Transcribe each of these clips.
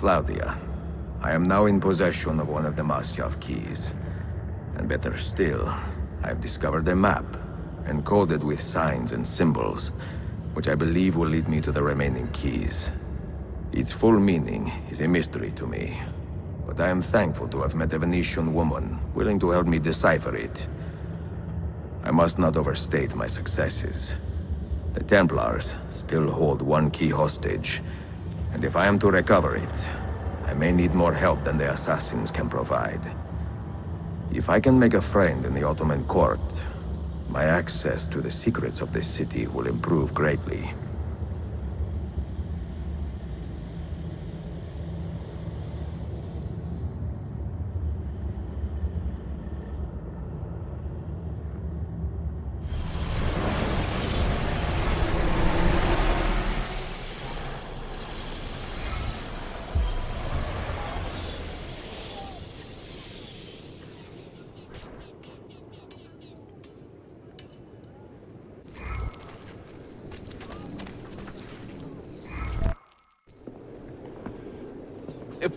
Claudia, I am now in possession of one of the Masyaf keys. And better still, I have discovered a map, encoded with signs and symbols, which I believe will lead me to the remaining keys. Its full meaning is a mystery to me, but I am thankful to have met a Venetian woman willing to help me decipher it. I must not overstate my successes. The Templars still hold one key hostage, and if I am to recover it, I may need more help than the assassins can provide. If I can make a friend in the Ottoman court, my access to the secrets of this city will improve greatly.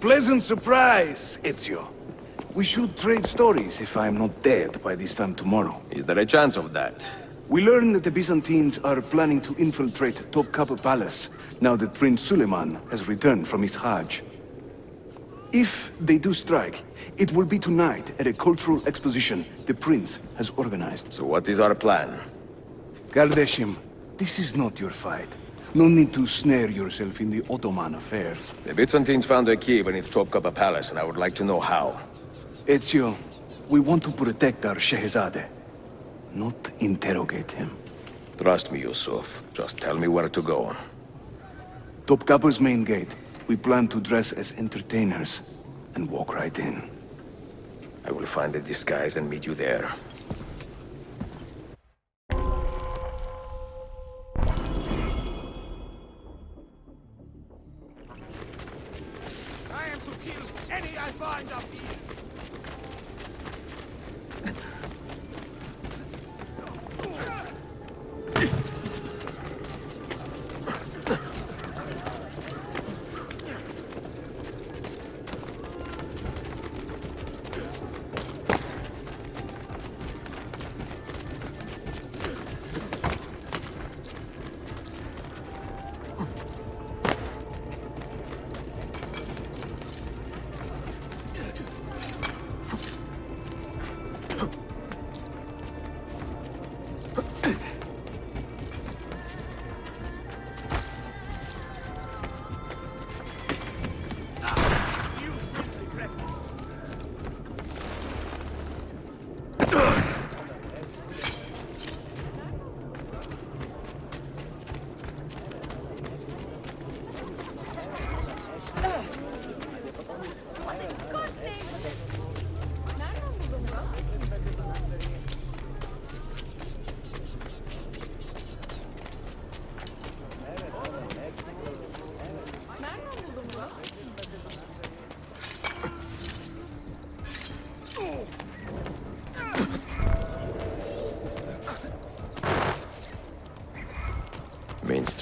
Pleasant surprise, Ezio. We should trade stories if I'm not dead by this time tomorrow. Is there a chance of that? We learn that the Byzantines are planning to infiltrate Topkapi Palace, now that Prince Suleiman has returned from his Hajj. If they do strike, it will be tonight at a cultural exposition the prince has organized. So what is our plan? Gardeshim, this is not your fight. No need to snare yourself in the Ottoman affairs. The Byzantines found a key beneath Topkapi Palace, and I would like to know how. Ezio, we want to protect our Shehzade, not interrogate him. Trust me, Yusuf. Just tell me where to go. Topkapi's main gate. We plan to dress as entertainers and walk right in. I will find a disguise and meet you there.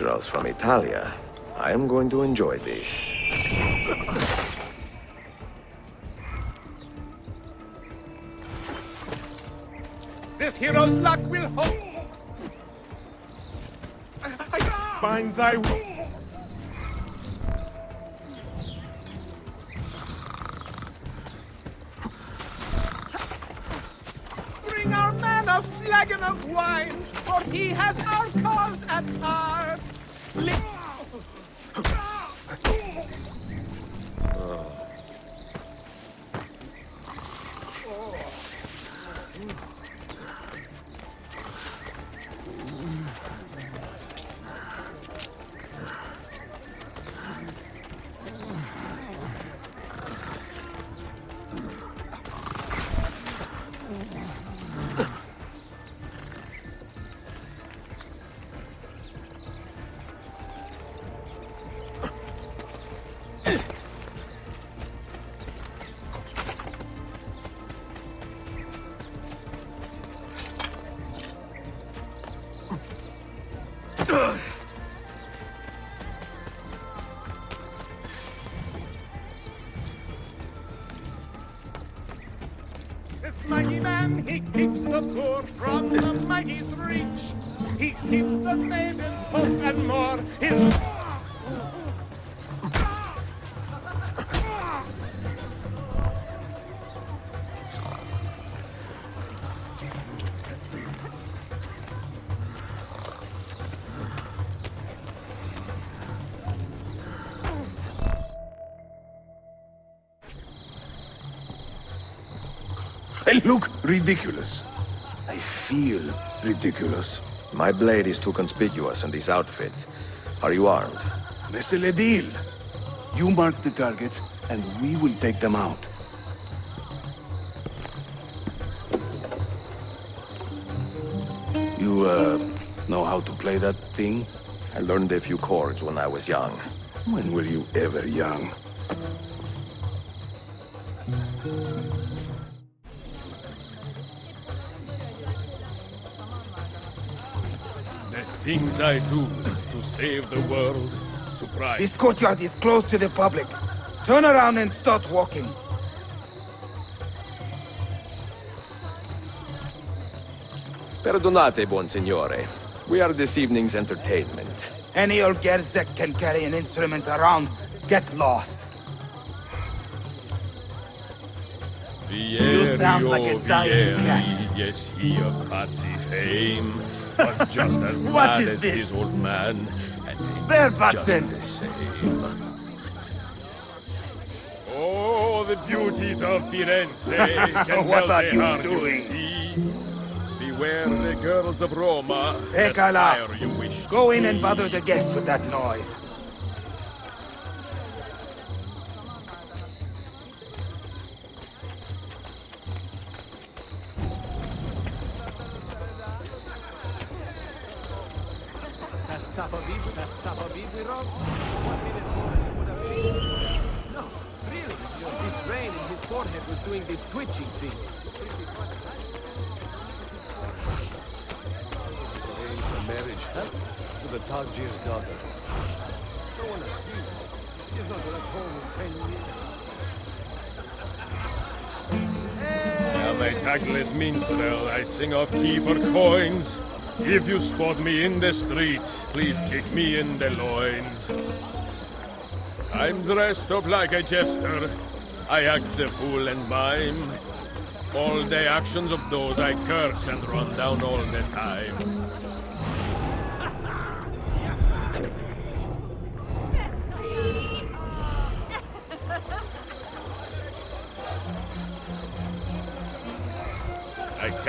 Minstrels from Italia. I am going to enjoy this. This hero's luck will hold. Find thy way. Bring our man a flagon of wine, for he has our cause at heart. Lick Li- man, he keeps the poor from the mighty's reach. He keeps the maidens hope and more. His I look ridiculous. I feel ridiculous. My blade is too conspicuous in this outfit. Are you armed? C'est le deal. You mark the targets, and we will take them out. You, uh, know how to play that thing? I learned a few chords when I was young. When were you ever young? Things I do to save the world. Surprise. This courtyard is closed to the public. Turn around and start walking. Perdonate, buon signore. We are this evening's entertainment. Any old Gerzek can carry an instrument around. Get lost. You sound like a dying cat. Yes, he of Pazzi fame was just as What bad is as this? his old man, and Bear just the same. Oh, the beauties of Firenze can What are you you doing? see. Beware the girls of Roma. Hey, you wish Go in and bother the guests with that noise. Sabavibu One minute. His brain in his forehead was doing this twitching thing. Arranged a marriage to the Tajir's daughter. No one has seen him. He's not going to home in ten years. I'm a tactless minstrel. I sing off key for coins. If you spot me in the street, please kick me in the loins. I'm dressed up like a jester. I act the fool and mime. All the actions of those I curse and run down all the time.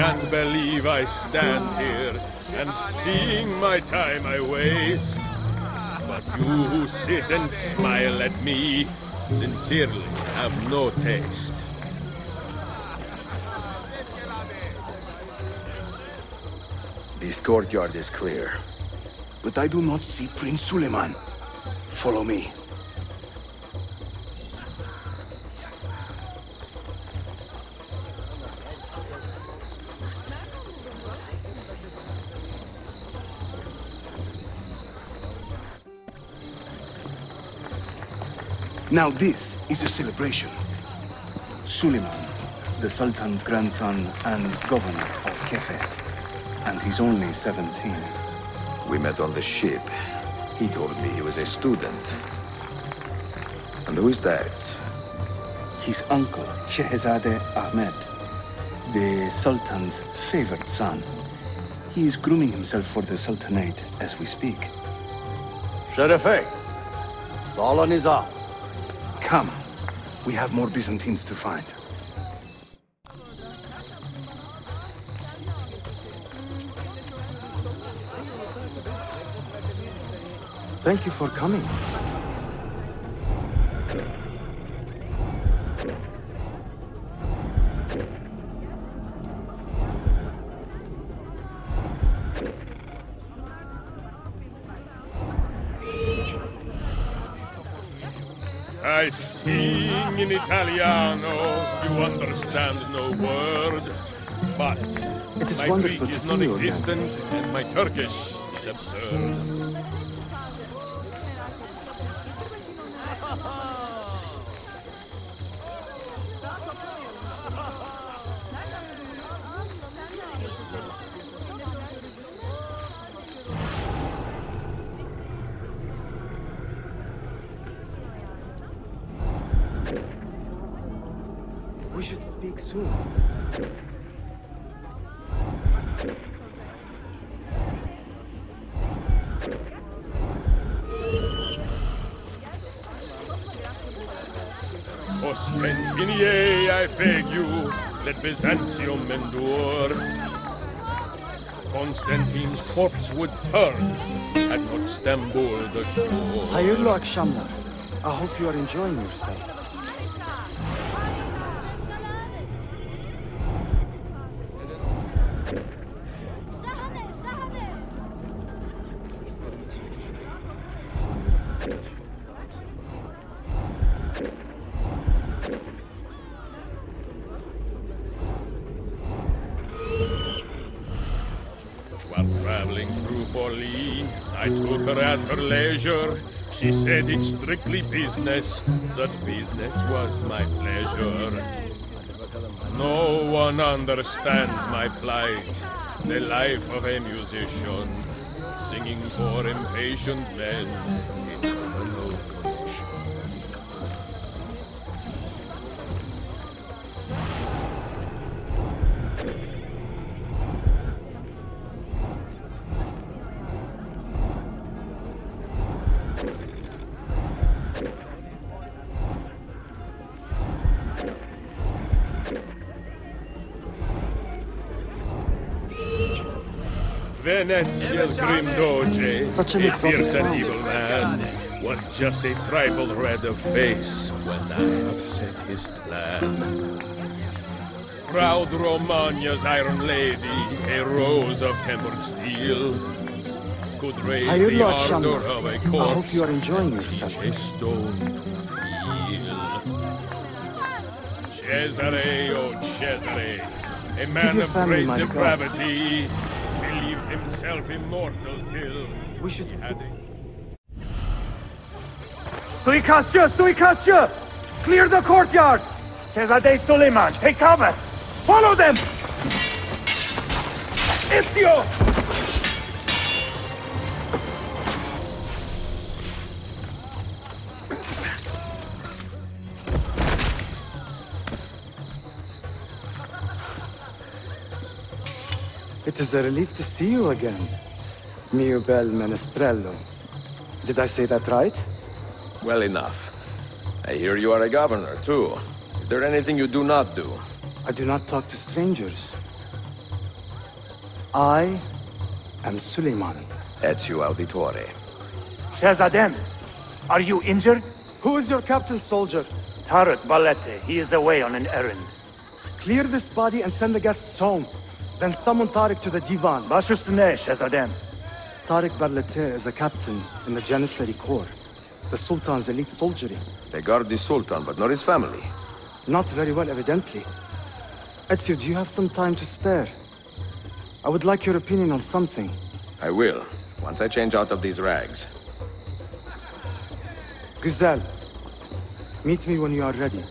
Can't believe I stand here and seeing my time I waste. But you who sit and smile at me sincerely have no taste. This courtyard is clear. But I do not see Prince Suleiman. Follow me. Now this is a celebration. Suleiman, the Sultan's grandson and governor of Kefe. And he's only 17. We met on the ship. He told me he was a student. And who is that? His uncle, Shehzade Ahmed, the Sultan's favored son. He is grooming himself for the Sultanate as we speak. Sherife, Salah Nizam. Come. We have more Byzantines to find. Thank you for coming. I sing in Italiano, you understand no word. But It is my wonderful Greek to is see you again. non-existent and my Turkish is absurd. Ostentinier, I beg you, let Byzantium endure. Constantine's corpse would turn had not Stamboul the cure. Hayırlı. I hope you are enjoying yourself. I took her at her leisure. She said it's strictly business, such business was my pleasure. No one understands my plight, the life of a musician, singing for impatient men Venezia's grim doge, Such an a fierce and evil man, was just a trifle red of face when I upset his plan. Proud Romagna's iron lady, a rose of tempered steel, could raise the Hayırlı ardor akşamlar. of a I hope you are enjoying yourself. a stone to feel. Cesare, oh Cesare, a man of great depravity, himself immortal till We should he had a Suikastçı, suikastçı! Clear the courtyard! Cesade Suleiman, take cover! Follow them! Ezio! Is a relief to see you again. Mio bel menestrello. Did I say that right? Well enough. I hear you are a governor, too. Is there anything you do not do? I do not talk to strangers. I am Suleiman. Ezio Auditore. Shahzadem, are you injured? Who is your captain soldier? Tarik Barleti, he is away on an errand. Clear this body and send the guests home. Then summon Tarik to the divan. Baş üstüne Shahzadem. Tarik Barleti is a captain in the Janissary Corps, the Sultan's elite soldiery. They guard the Sultan, but not his family. Not very well, evidently. Ezio, do you have some time to spare? I would like your opinion on something. I will, once I change out of these rags. Güzel. Meet me when you are ready.